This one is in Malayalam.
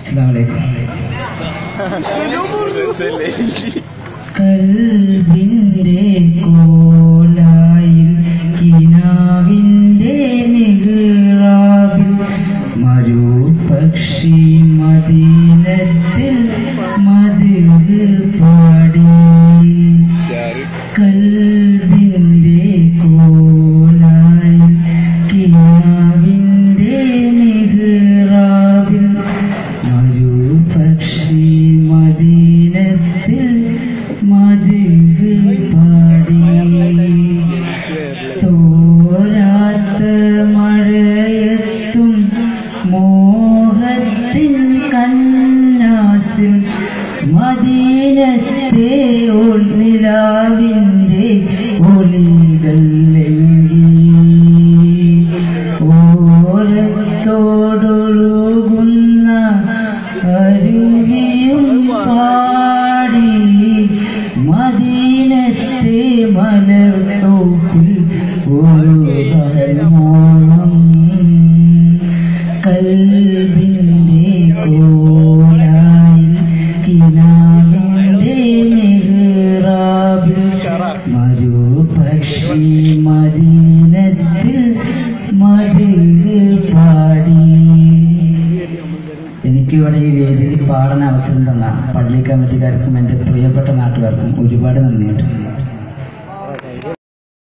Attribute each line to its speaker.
Speaker 1: അസ്സലാമലൈക്കും കൽബിന്റെ കോലായിൽ കിനാവിന്റെ മിഹ്റാബിൽ മരുപക്ഷി മദീനത്തെ ഒന്നിലാവിന്റെ ഒളികൾ ഓരത്തോടൊഴുകുന്ന അരുവിയും പാടി മദീനത്തെ മലർത്തോപ്പിൽ ഓണം കൽബിന്റെ കോലായി മരുപക്ഷി മദീനത്തിൽ മതിൽ പാടി. എനിക്കിവിടെ ഈ വേദിയിൽ പാടാൻ അവസരം തന്ന പള്ളി കമ്മിറ്റിക്കാർക്കും എന്റെ പ്രിയപ്പെട്ട നാട്ടുകാർക്കും ഒരുപാട് നന്ദിയുണ്ട്